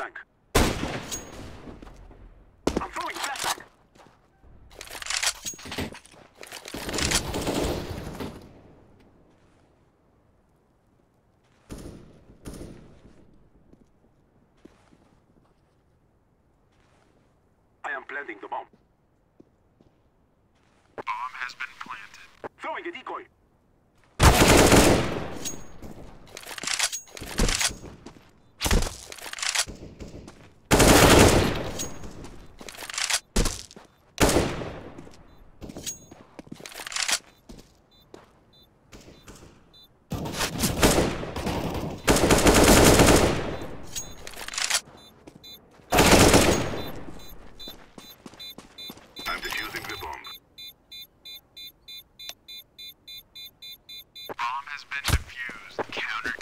flashbang. I'm throwing flashbang. I am planting the bomb. Bomb has been planted. Bomb has been defused. Counter